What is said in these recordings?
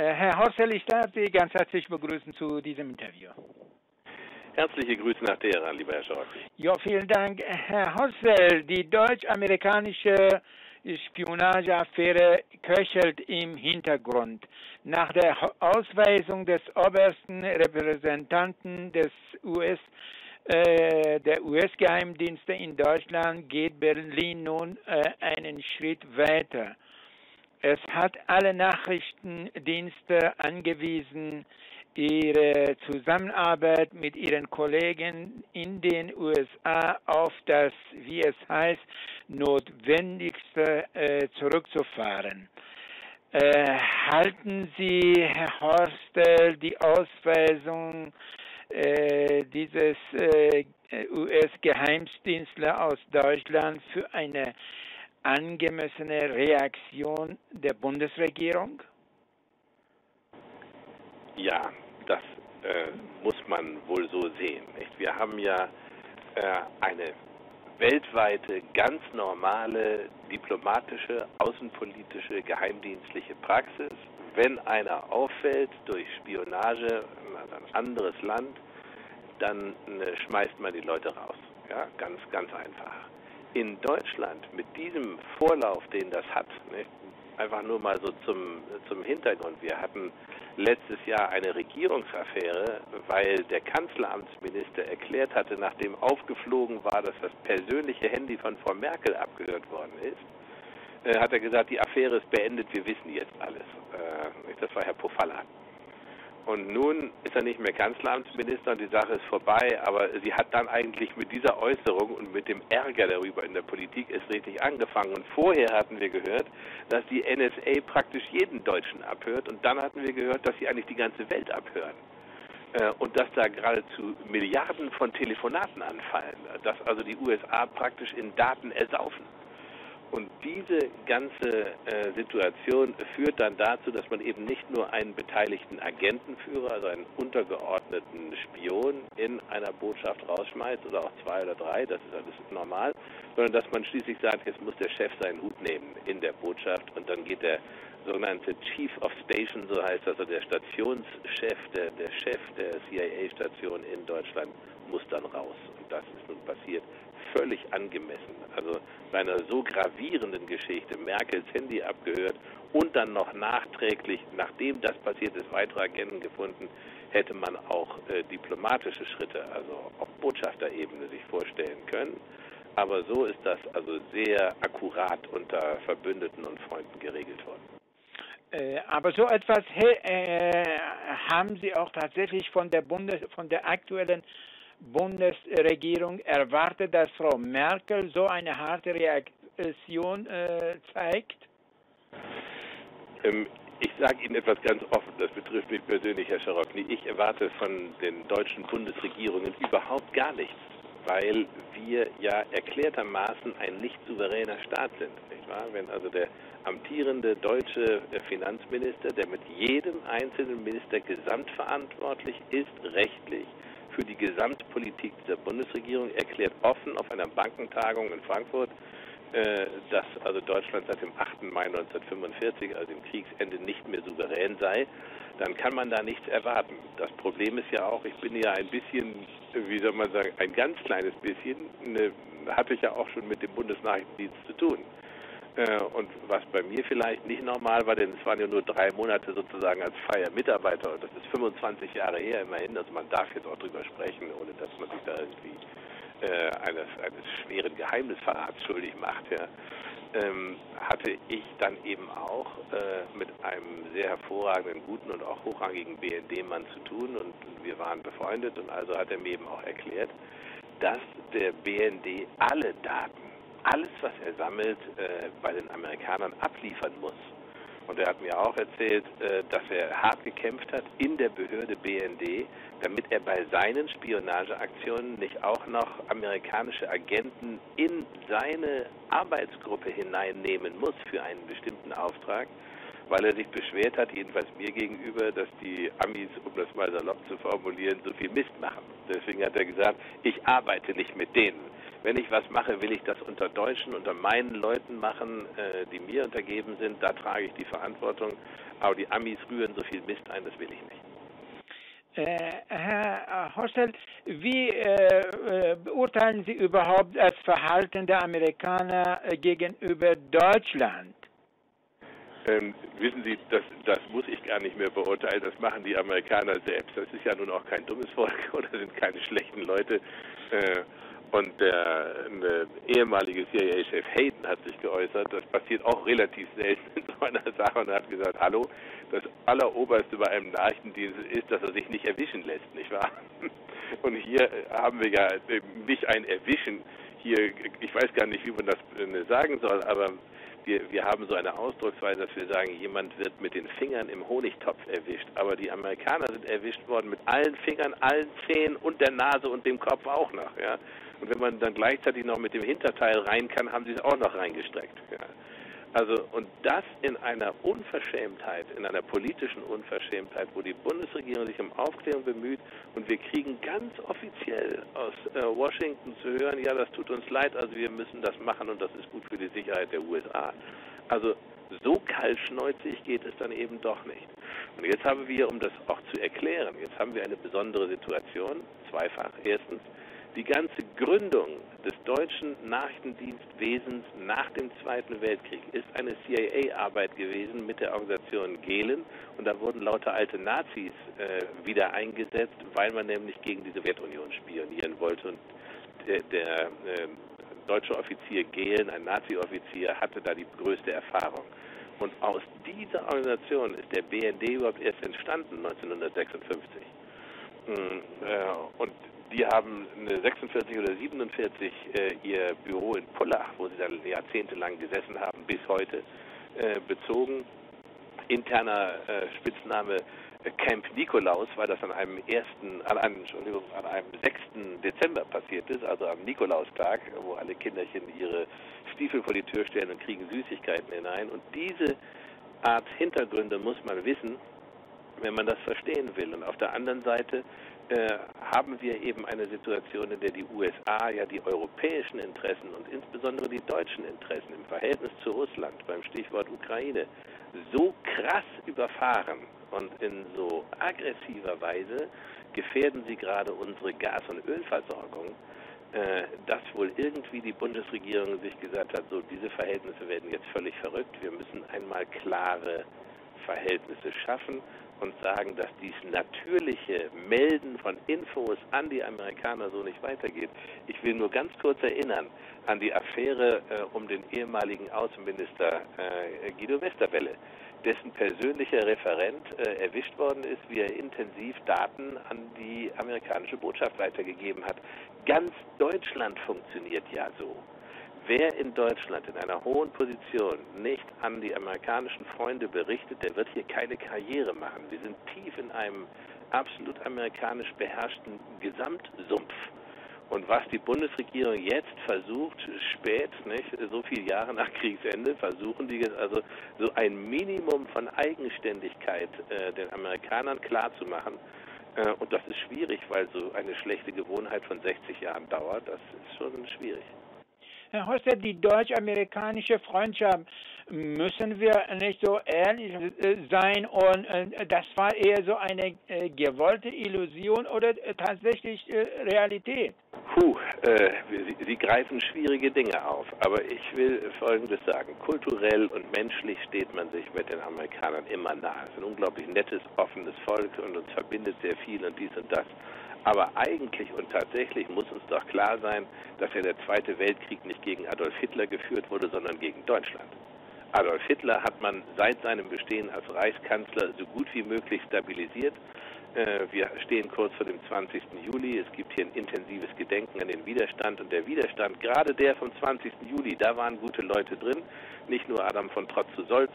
Äh, Herr Horsel, ich darf Sie ganz herzlich begrüßen zu diesem Interview. Herzliche Grüße nach Teheran, lieber Herr Scholz. Ja, vielen Dank. Herr Horsel, die deutsch-amerikanische Spionageaffäre köchelt im Hintergrund. Nach der Ausweisung des obersten Repräsentanten des US äh, der US-Geheimdienste in Deutschland geht Berlin nun äh, einen Schritt weiter. Es hat alle Nachrichtendienste angewiesen, ihre Zusammenarbeit mit ihren Kollegen in den USA auf das, wie es heißt, Notwendigste äh, zurückzufahren. Äh, halten Sie, Herr Horstel, die Ausweisung äh, dieses äh, US-Geheimdienstler aus Deutschland für eine angemessene Reaktion der Bundesregierung? Ja, das äh, muss man wohl so sehen. Nicht? Wir haben ja äh, eine weltweite, ganz normale diplomatische, außenpolitische, geheimdienstliche Praxis. Wenn einer auffällt durch Spionage in ein anderes Land, dann äh, schmeißt man die Leute raus. Ja, ganz, ganz einfach. In Deutschland mit diesem Vorlauf, den das hat, ne, einfach nur mal so zum, zum Hintergrund. Wir hatten letztes Jahr eine Regierungsaffäre, weil der Kanzleramtsminister erklärt hatte, nachdem aufgeflogen war, dass das persönliche Handy von Frau Merkel abgehört worden ist, äh, hat er gesagt, die Affäre ist beendet, wir wissen jetzt alles. Äh, das war Herr Pofalla. Und nun ist er nicht mehr Kanzleramtsminister und die Sache ist vorbei, aber sie hat dann eigentlich mit dieser Äußerung und mit dem Ärger darüber in der Politik es richtig angefangen. Und vorher hatten wir gehört, dass die NSA praktisch jeden Deutschen abhört und dann hatten wir gehört, dass sie eigentlich die ganze Welt abhören. Äh, und dass da geradezu Milliarden von Telefonaten anfallen, dass also die USA praktisch in Daten ersaufen. Und diese ganze äh, Situation führt dann dazu, dass man eben nicht nur einen beteiligten Agentenführer, also einen untergeordneten Spion in einer Botschaft rausschmeißt oder auch zwei oder drei, das ist alles normal, sondern dass man schließlich sagt, jetzt muss der Chef seinen Hut nehmen in der Botschaft und dann geht der sogenannte Chief of Station, so heißt das, also der Stationschef, der, der Chef der CIA-Station in Deutschland muss dann raus. Und das ist nun passiert völlig angemessen. Also bei einer so gravierenden Geschichte, Merkels Handy abgehört und dann noch nachträglich, nachdem das passiert ist, weitere Agenten gefunden, hätte man auch äh, diplomatische Schritte, also auf Botschafterebene sich vorstellen können. Aber so ist das also sehr akkurat unter Verbündeten und Freunden geregelt worden. Äh, aber so etwas äh, haben Sie auch tatsächlich von der Bundes von der aktuellen Bundesregierung erwartet, dass Frau Merkel so eine harte Reaktion äh, zeigt? Ähm, ich sage Ihnen etwas ganz offen, das betrifft mich persönlich, Herr Scharokny. Ich erwarte von den deutschen Bundesregierungen überhaupt gar nichts, weil wir ja erklärtermaßen ein nicht souveräner Staat sind. Nicht wahr? Wenn also der amtierende deutsche Finanzminister, der mit jedem einzelnen Minister gesamtverantwortlich ist, rechtlich, für die Gesamtpolitik der Bundesregierung, erklärt offen auf einer Bankentagung in Frankfurt, äh, dass also Deutschland seit dem 8. Mai 1945, also dem Kriegsende, nicht mehr souverän sei, dann kann man da nichts erwarten. Das Problem ist ja auch, ich bin ja ein bisschen, wie soll man sagen, ein ganz kleines bisschen, ne, hatte ich ja auch schon mit dem Bundesnachrichtendienst zu tun. Äh, und was bei mir vielleicht nicht normal war, denn es waren ja nur drei Monate sozusagen als freier Mitarbeiter. Und das ist 25 Jahre her immerhin, also man darf jetzt auch drüber sprechen, ohne dass man sich da irgendwie äh, eines, eines schweren Geheimnisverrats schuldig macht, ja, ähm, hatte ich dann eben auch äh, mit einem sehr hervorragenden, guten und auch hochrangigen BND-Mann zu tun. Und wir waren befreundet. Und also hat er mir eben auch erklärt, dass der BND alle Daten alles, was er sammelt, äh, bei den Amerikanern abliefern muss. Und er hat mir auch erzählt, äh, dass er hart gekämpft hat in der Behörde BND, damit er bei seinen Spionageaktionen nicht auch noch amerikanische Agenten in seine Arbeitsgruppe hineinnehmen muss für einen bestimmten Auftrag, weil er sich beschwert hat, jedenfalls mir gegenüber, dass die Amis, um das mal salopp zu formulieren, so viel Mist machen. Deswegen hat er gesagt, ich arbeite nicht mit denen wenn ich was mache, will ich das unter Deutschen, unter meinen Leuten machen, äh, die mir untergeben sind. Da trage ich die Verantwortung. Aber die Amis rühren so viel Mist ein, das will ich nicht. Äh, Herr Horstel, wie äh, beurteilen Sie überhaupt das Verhalten der Amerikaner gegenüber Deutschland? Ähm, wissen Sie, das, das muss ich gar nicht mehr beurteilen, das machen die Amerikaner selbst. Das ist ja nun auch kein dummes Volk oder sind keine schlechten Leute. Äh, und der ehemalige CIA-Chef Hayden hat sich geäußert, das passiert auch relativ selten in so einer Sache und hat gesagt, hallo, das Alleroberste bei einem Nachrichtendienst ist, dass er sich nicht erwischen lässt, nicht wahr? Und hier haben wir ja nicht ein Erwischen, hier, ich weiß gar nicht, wie man das äh, sagen soll, aber wir, wir haben so eine Ausdrucksweise, dass wir sagen, jemand wird mit den Fingern im Honigtopf erwischt. Aber die Amerikaner sind erwischt worden mit allen Fingern, allen Zähnen und der Nase und dem Kopf auch noch. Ja? Und wenn man dann gleichzeitig noch mit dem Hinterteil rein kann, haben sie es auch noch reingestreckt. Ja? Also, und das in einer Unverschämtheit, in einer politischen Unverschämtheit, wo die Bundesregierung sich um Aufklärung bemüht und wir kriegen ganz offiziell aus äh, Washington zu hören, ja, das tut uns leid, also wir müssen das machen und das ist gut für die Sicherheit der USA. Also, so kaltschneuzig geht es dann eben doch nicht. Und jetzt haben wir, um das auch zu erklären, jetzt haben wir eine besondere Situation, zweifach. Erstens, die ganze Gründung des deutschen Nachrichtendienstwesens nach dem Zweiten Weltkrieg ist eine CIA-Arbeit gewesen mit der Organisation Gehlen und da wurden lauter alte Nazis äh, wieder eingesetzt, weil man nämlich gegen die Sowjetunion spionieren wollte und der, der äh, deutsche Offizier Gehlen, ein Nazi-Offizier, hatte da die größte Erfahrung. Und aus dieser Organisation ist der BND überhaupt erst entstanden, 1956. Mm, äh, und die haben 46 oder 47 äh, ihr Büro in Pullach, wo sie dann jahrzehntelang gesessen haben, bis heute äh, bezogen. Interner äh, Spitzname äh, Camp Nikolaus, weil das an einem ersten, an einem, Entschuldigung, an einem 6. Dezember passiert ist, also am Nikolaustag, wo alle Kinderchen ihre Stiefel vor die Tür stellen und kriegen Süßigkeiten hinein. Und diese Art Hintergründe muss man wissen, wenn man das verstehen will. Und auf der anderen Seite äh, haben wir eben eine Situation, in der die USA ja die europäischen Interessen und insbesondere die deutschen Interessen im Verhältnis zu Russland beim Stichwort Ukraine so krass überfahren und in so aggressiver Weise gefährden sie gerade unsere Gas- und Ölversorgung, äh, dass wohl irgendwie die Bundesregierung sich gesagt hat, so diese Verhältnisse werden jetzt völlig verrückt, wir müssen einmal klare Verhältnisse schaffen und sagen, dass dies natürliche Melden von Infos an die Amerikaner so nicht weitergeht. Ich will nur ganz kurz erinnern an die Affäre äh, um den ehemaligen Außenminister äh, Guido Westerwelle, dessen persönlicher Referent äh, erwischt worden ist, wie er intensiv Daten an die amerikanische Botschaft weitergegeben hat. Ganz Deutschland funktioniert ja so. Wer in Deutschland in einer hohen Position nicht an die amerikanischen Freunde berichtet, der wird hier keine Karriere machen. Wir sind tief in einem absolut amerikanisch beherrschten Gesamtsumpf. Und was die Bundesregierung jetzt versucht, spät, nicht, so viele Jahre nach Kriegsende, versuchen die jetzt also so ein Minimum von Eigenständigkeit äh, den Amerikanern klarzumachen. Äh, und das ist schwierig, weil so eine schlechte Gewohnheit von 60 Jahren dauert. Das ist schon schwierig. Herr Hoster, die deutsch-amerikanische Freundschaft, müssen wir nicht so ehrlich äh, sein und äh, das war eher so eine äh, gewollte Illusion oder tatsächlich Realität? Puh, äh, Sie, Sie, greifen schwierige Dinge auf, aber ich will Folgendes sagen. Kulturell und menschlich steht man sich mit den Amerikanern immer nahe. Es ist ein unglaublich nettes, offenes Volk und uns verbindet sehr viel und dies und das. Aber eigentlich und tatsächlich muss uns doch klar sein, dass ja der Zweite Weltkrieg nicht gegen Adolf Hitler geführt wurde, sondern gegen Deutschland. Adolf Hitler hat man seit seinem Bestehen als Reichskanzler so gut wie möglich stabilisiert. Äh, wir stehen kurz vor dem 20. Juli. Es gibt hier ein intensives Gedenken an den Widerstand. Und der Widerstand, gerade der vom 20. Juli, da waren gute Leute drin. Nicht nur Adam von Trotz zu Solz,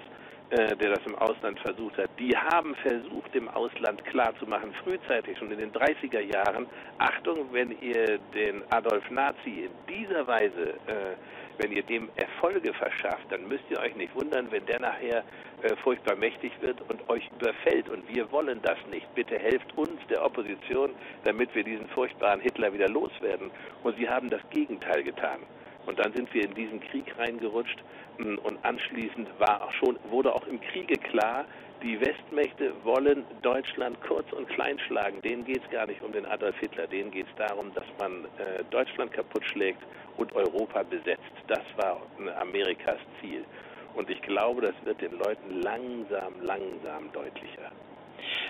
der das im Ausland versucht hat, die haben versucht, im Ausland klarzumachen, frühzeitig schon in den 30er Jahren, Achtung, wenn ihr den Adolf Nazi in dieser Weise, äh, wenn ihr dem Erfolge verschafft, dann müsst ihr euch nicht wundern, wenn der nachher äh, furchtbar mächtig wird und euch überfällt. Und wir wollen das nicht. Bitte helft uns, der Opposition, damit wir diesen furchtbaren Hitler wieder loswerden. Und sie haben das Gegenteil getan. Und dann sind wir in diesen Krieg reingerutscht und anschließend war auch schon, wurde auch im Kriege klar, Die Westmächte wollen Deutschland kurz und klein schlagen. Denen geht es gar nicht um den Adolf Hitler. Denen geht es darum, dass man äh, Deutschland kaputt schlägt und Europa besetzt. Das war Amerikas Ziel. Und ich glaube, das wird den Leuten langsam, langsam deutlicher.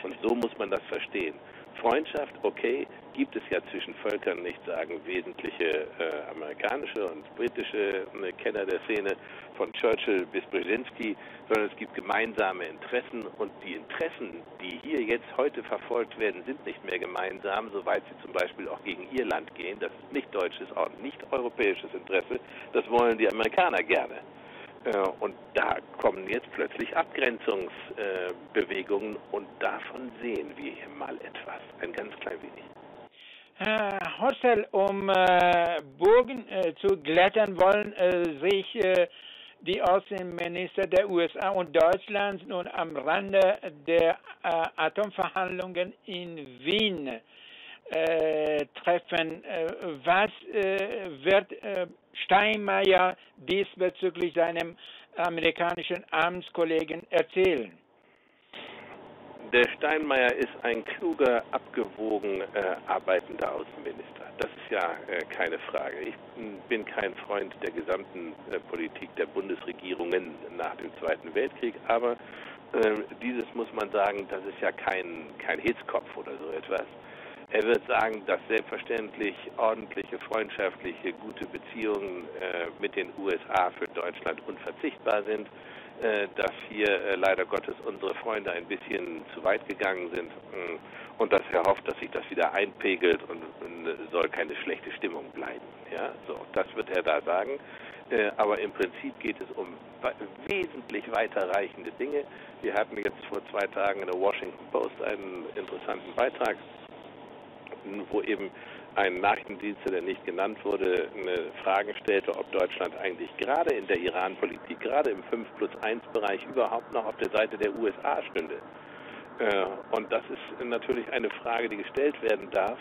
Und so muss man das verstehen. Freundschaft, okay, gibt es ja zwischen Völkern nicht sagen wesentliche äh, amerikanische und britische äh, Kenner der Szene von Churchill bis Brzezinski, sondern es gibt gemeinsame Interessen und die Interessen, die hier jetzt heute verfolgt werden, sind nicht mehr gemeinsam, soweit sie zum Beispiel auch gegen Irland gehen. Das ist nicht deutsches, auch nicht europäisches Interesse. Das wollen die Amerikaner gerne. Äh, und da kommen jetzt plötzlich Abgrenzungsbewegungen und davon sehen wir hier mal etwas, ein ganz klein wenig. Hossel, um äh, Bogen äh, zu glätten, wollen äh, sich äh, die Außenminister der USA und Deutschlands nun am Rande der äh, Atomverhandlungen in Wien äh, treffen. Äh, was äh, wird Steinmeier diesbezüglich seinem amerikanischen Amtskollegen erzählen? Der Steinmeier ist ein kluger, abgewogen äh, arbeitender Außenminister. Das ist ja äh, keine Frage. Ich bin kein Freund der gesamten äh, Politik der Bundesregierungen nach dem Zweiten Weltkrieg, aber dieses muss man sagen, das ist ja kein, kein Hitzkopf oder so etwas. Er wird sagen, dass selbstverständlich ordentliche, freundschaftliche, gute Beziehungen äh, mit den USA für Deutschland unverzichtbar sind, äh, dass hier äh, leider Gottes unsere Freunde ein bisschen zu weit gegangen sind mm, und dass er hofft, dass sich das wieder einpegelt und, und soll keine schlechte Stimmung bleiben. Ja, so, das wird er da sagen. Äh, aber im Prinzip geht es um wesentlich weiterreichende Dinge. Wir hatten jetzt vor zwei Tagen in der Washington Post einen interessanten Beitrag wo eben ein Nachrichtendienst, der nicht genannt wurde, eine Frage stellte, ob Deutschland eigentlich gerade in der Iran-Politik, gerade im 5 plus 1 Bereich überhaupt noch auf der Seite der USA stünde. Äh, und das ist natürlich eine Frage, die gestellt werden darf.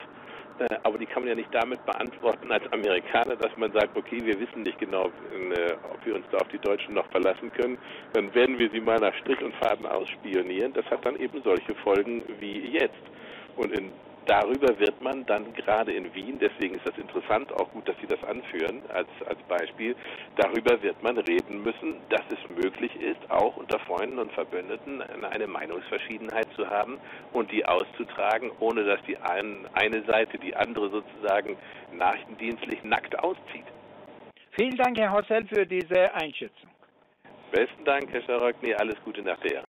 Äh, aber die kann man ja nicht damit beantworten als Amerikaner, dass man sagt, okay, wir wissen nicht genau, äh, ob wir uns da auf die Deutschen noch verlassen können. Dann werden wir sie mal nach Strich und Faden ausspionieren. Das hat dann eben solche Folgen wie jetzt. Und in darüber wird man dann gerade in Wien, deswegen ist das interessant, auch gut, dass Sie das anführen als, als Beispiel, darüber wird man reden müssen, dass es möglich ist, auch unter Freunden und Verbündeten eine Meinungsverschiedenheit zu haben und die auszutragen, ohne dass die ein, eine Seite die andere sozusagen nachdienstlich nackt auszieht. Vielen Dank, Herr Hossel, für diese Einschätzung. Besten Dank, Herr Scharöckny, alles Gute nach der.